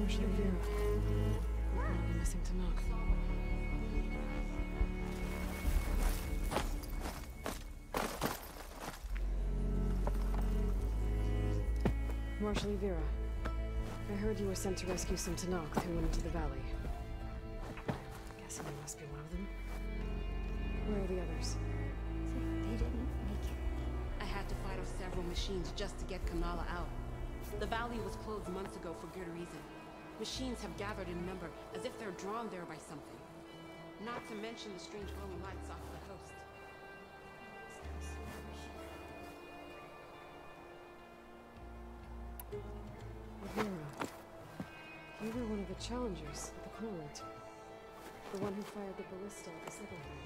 i missing. Marshal Vera, I heard you were sent to rescue some Tenakth who went into the valley. Guessing you must be one of them. Where are the others? They didn't make it. I had to fight off several machines just to get Kanala out. The valley was closed months ago for good reason. Machines have gathered in number, as if they're drawn there by something. Not to mention the strange glowing lights off the coast. Vera. You were one of the challengers at the Kulrut. The one who fired the ballista at the Signalheim.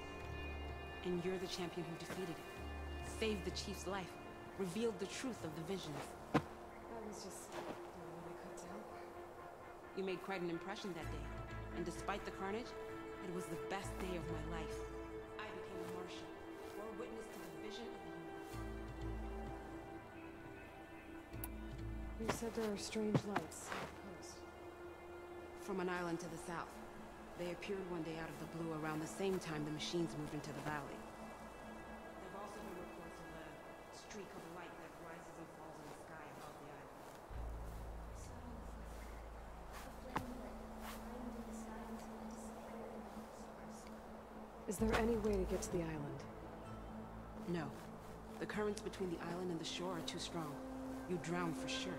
And you're the champion who defeated it. Saved the chief's life. Revealed the truth of the visions. I was just You made quite an impression that day. And despite the carnage, it was the best day of my life. I became a marshal, or witness to the vision of the universe. You said there are strange lights on the coast. From an island to the south. They appeared one day out of the blue around the same time the machines moved into the valley. Is there any way to get to the island? No. The currents between the island and the shore are too strong. You drown for sure.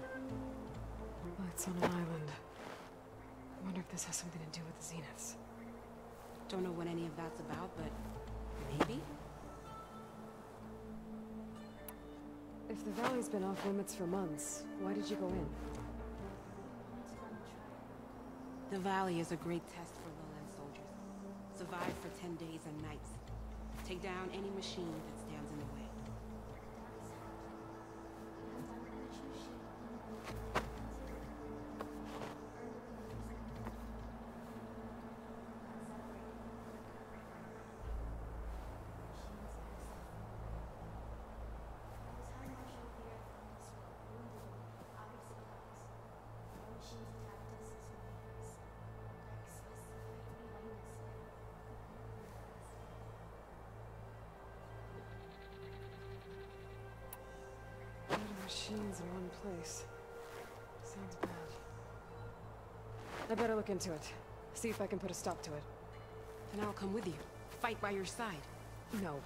Lights on an island. I wonder if this has something to do with the Zeniths. Don't know what any of that's about, but maybe? If the valley's been off limits for months, why did you go in? The valley is a great test for lowland soldiers. Survive for 10 days and nights. Take down any machine that machines in one place. Sounds bad. I better look into it. See if I can put a stop to it. And I'll come with you. Fight by your side. No.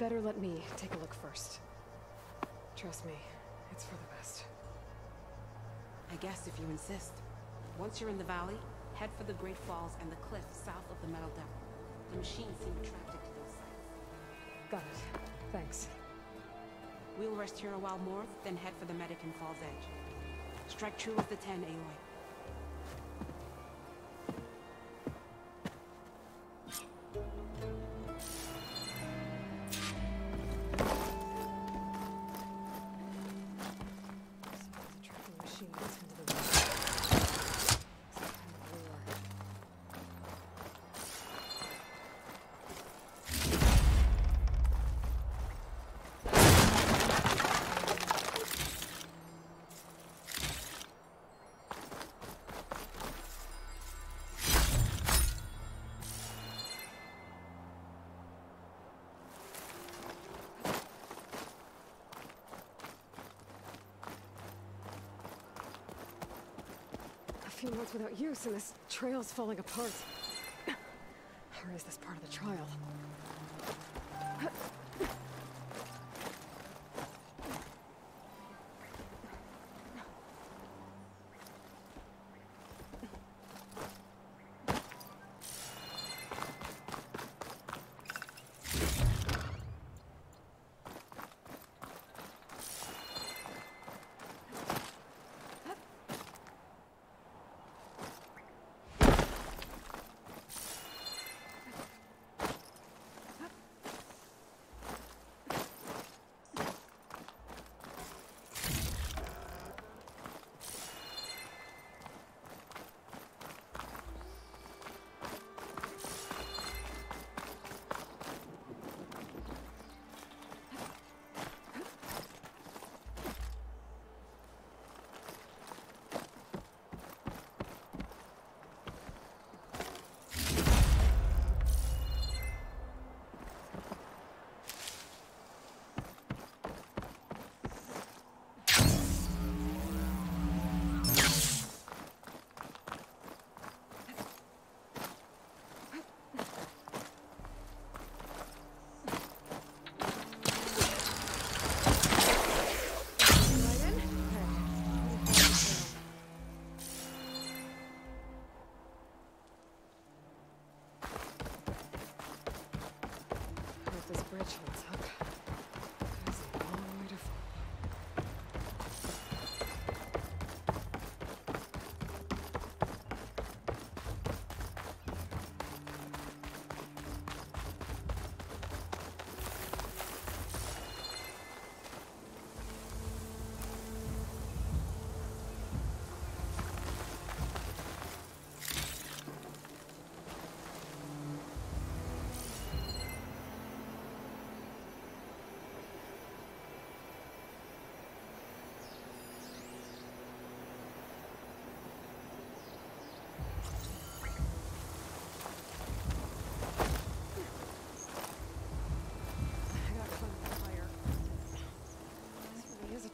Better let me take a look first. Trust me, it's for the best. I guess if you insist. Once you're in the valley, head for the Great Falls and the cliff south of the Metal Devil. The machines seem attracted to those sites. Got it. Thanks. We'll rest here a while more, then head for the Medican Falls Edge. Strike true with the 10, Aloy. Few months without use and this trail's falling apart. This bridge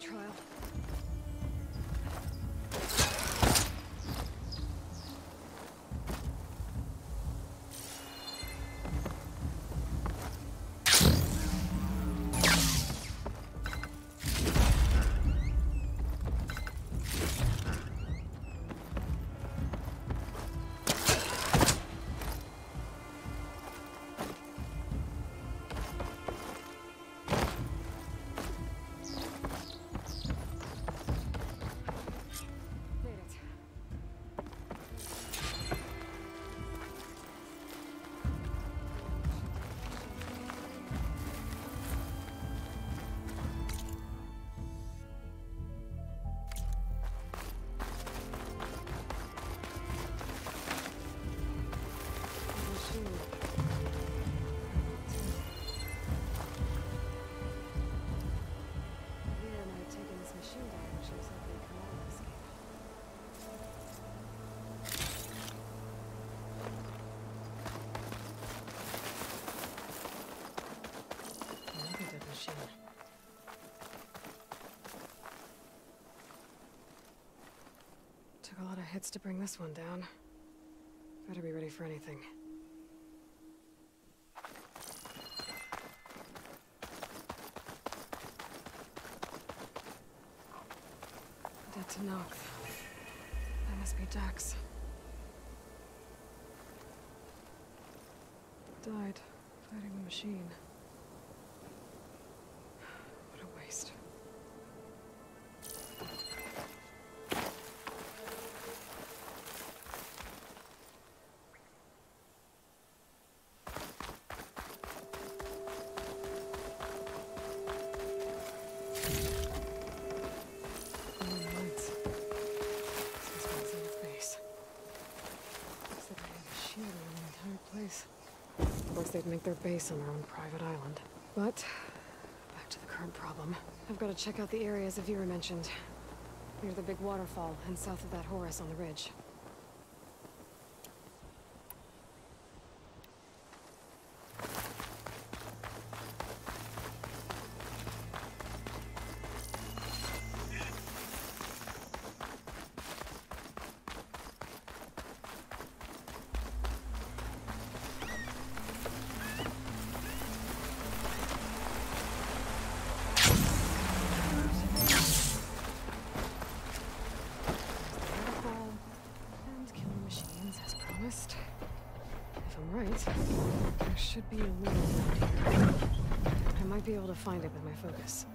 trial. Took a lot of hits to bring this one down. Better be ready for anything. Dead to knock. That must be Dax. Died fighting the machine. They'd make their base on their own private island. But, back to the current problem. I've got to check out the areas Avira mentioned. Near the big waterfall and south of that Horus on the ridge. Be a. I might be able to find it with my focus.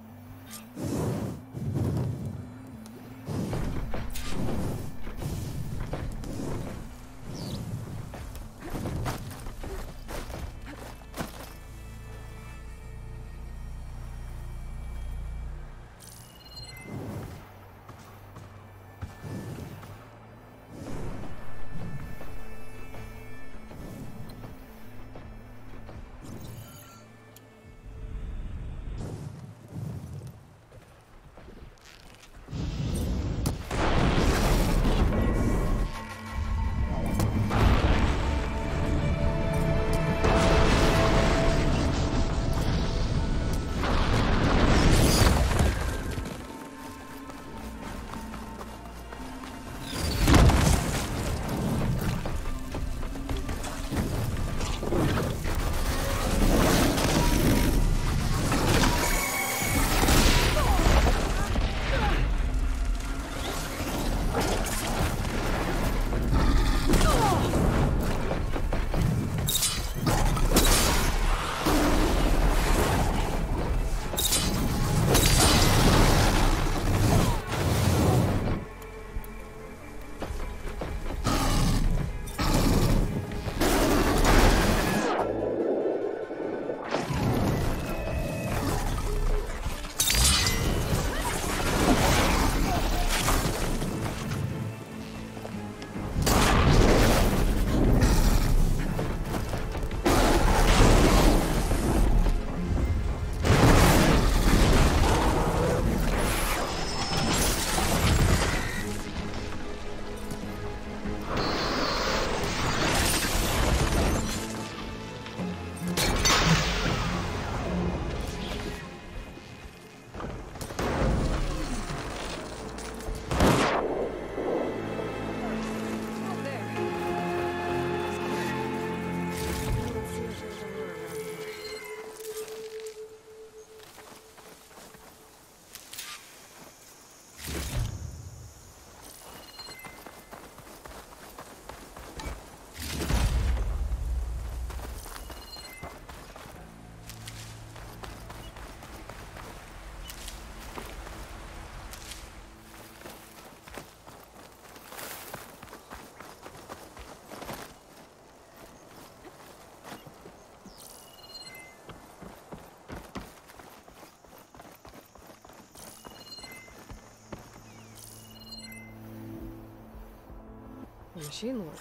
Machine lure.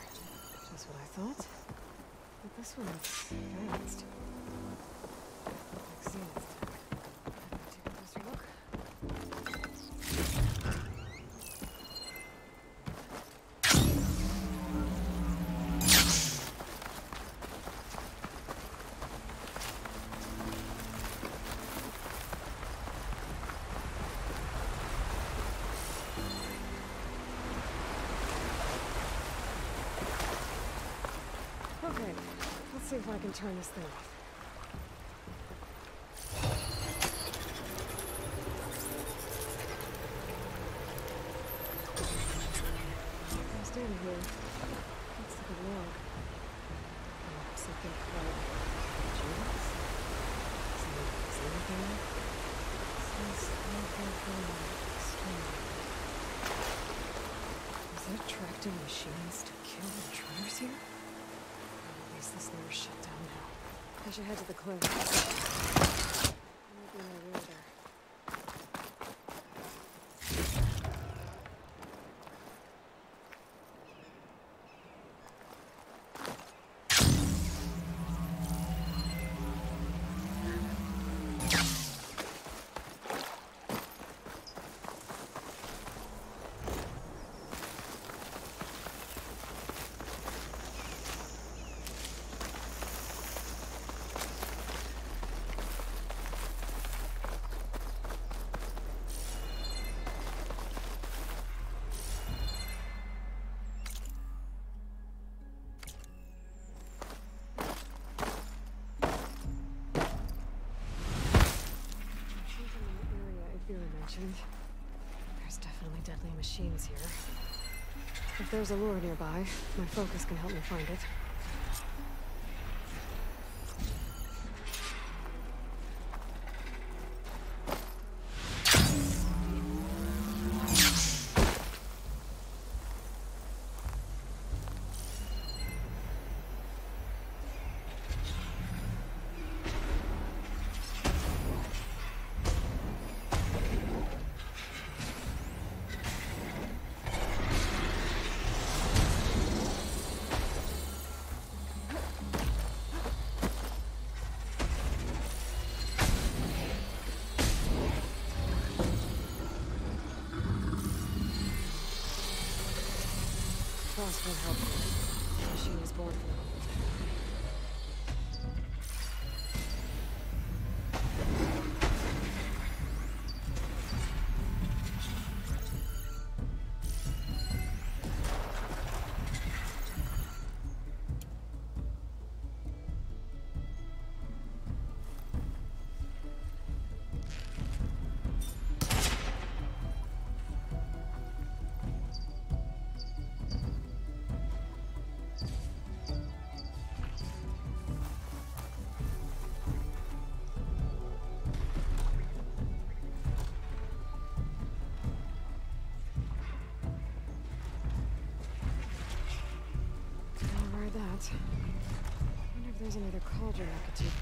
Just what I thought. But this one looks advanced. See if I can turn this thing off. I'm standing here. Looks like a log. Or something called Judas? Some anything? Says local stone. Is that tracking machines to kill intruders here? At least this never shut down now. I should head to the cliff. There's definitely deadly machines here. If there's a lure nearby, my focus can help me find it. Frost won't help machine was born for that. wonder if there's another cauldron I could take.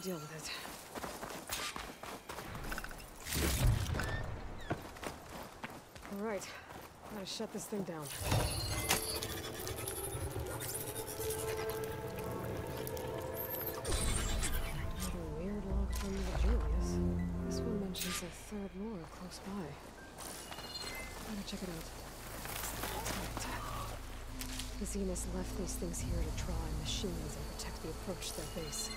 I deal with it. All right, i gotta shut this thing down. Another weird log from the Julius. This one mentions a third lure close by. Gotta check it out. The Zeniths left these things here to draw try machines and protect the approach to their base.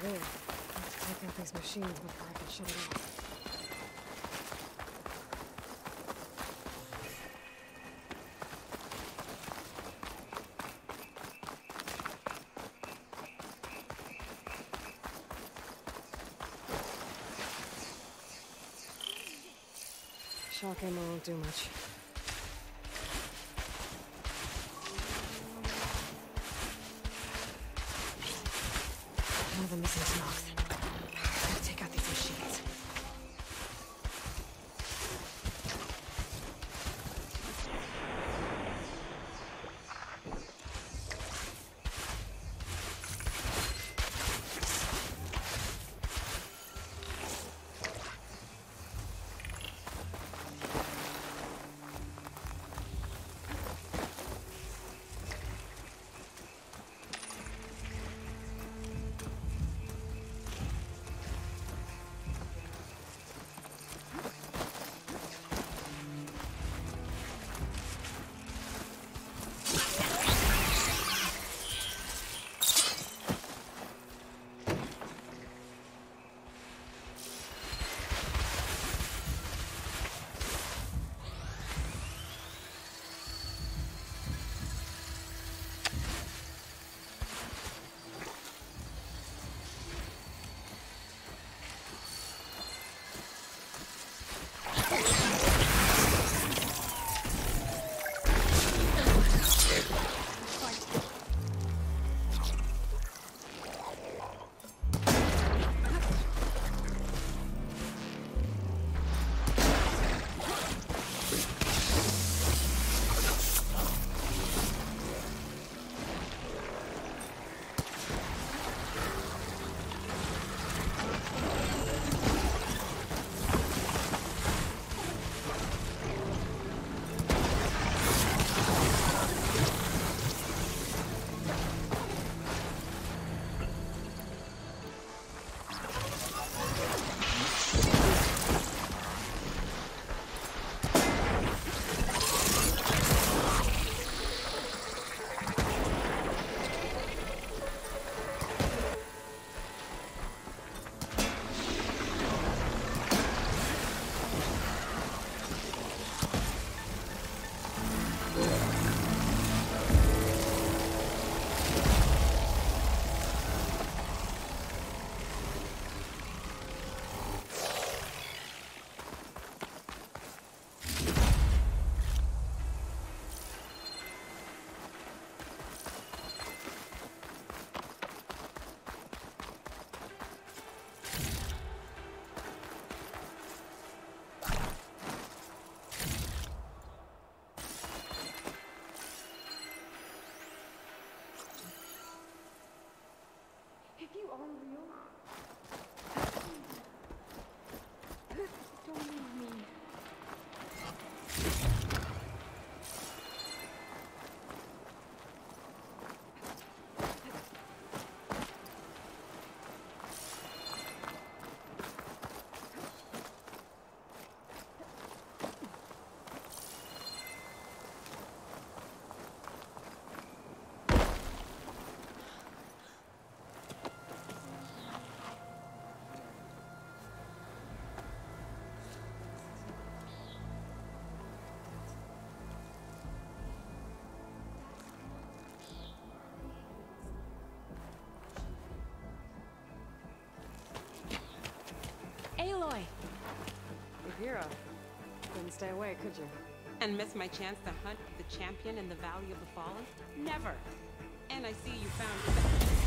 The way. I have to take out these machines before I can shut it off. Shock ammo won't do much. Vera. Couldn't stay away, could you? And miss my chance to hunt the champion in the Valley of the Fallen? Never. And I see you found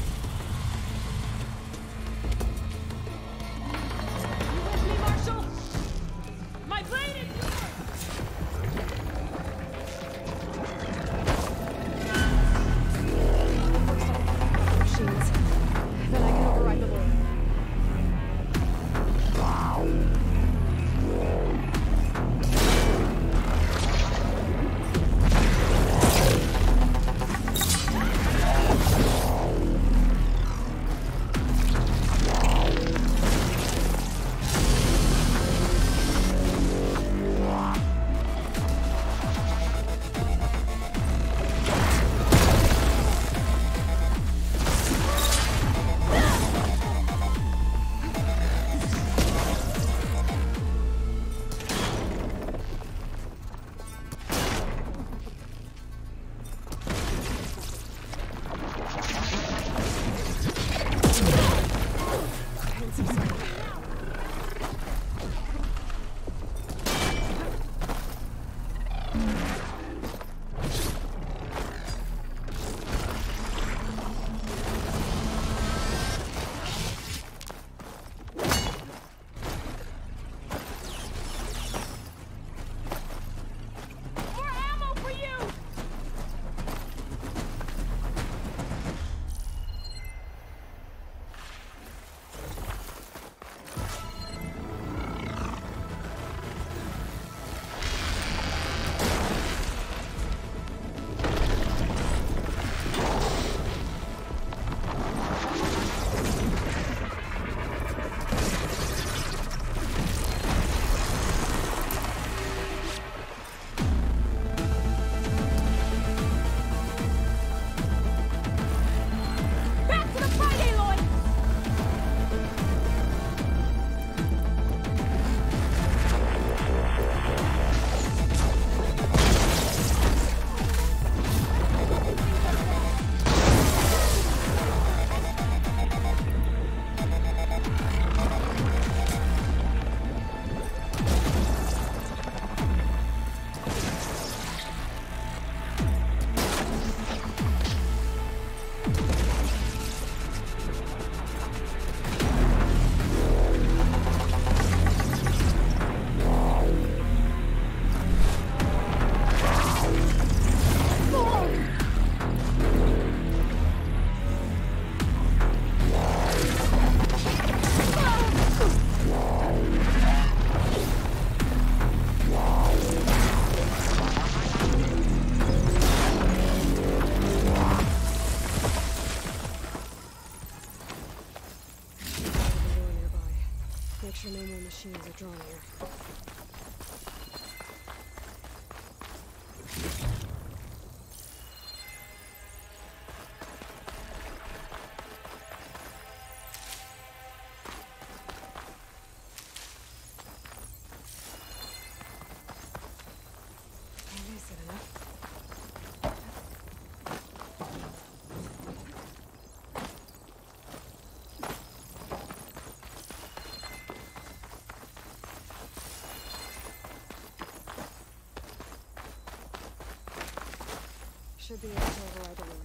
Should be able to override the lure.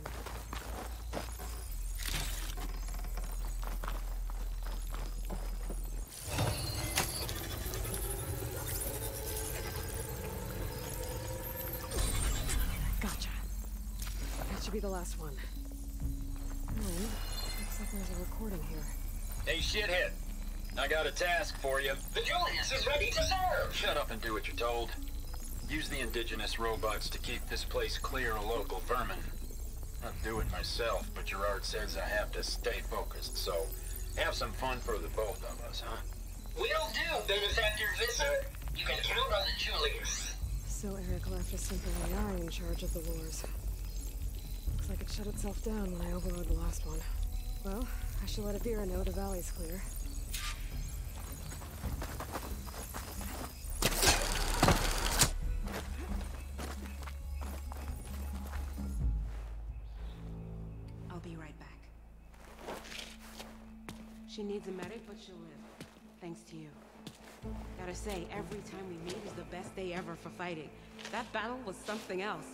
Gotcha. That should be the last one. And looks like there's a recording here. Hey, shithead. I got a task for you. The Julius is ready to serve. Shut up and do what you're told. Use the indigenous robots to keep this place clear of local vermin. I'll do it myself, but Gerard says I have to stay focused, so have some fun for the both of us, huh? Will do, Benefactor Visser. You can count on the Julius. So Erik left us simply AI in charge of the wars. Looks like it shut itself down when I overrode the last one. Well, I should let Avira know the valley's clear. She needs a medic, but she'll live. Thanks to you. Gotta say, every time we meet is the best day ever for fighting. That battle was something else.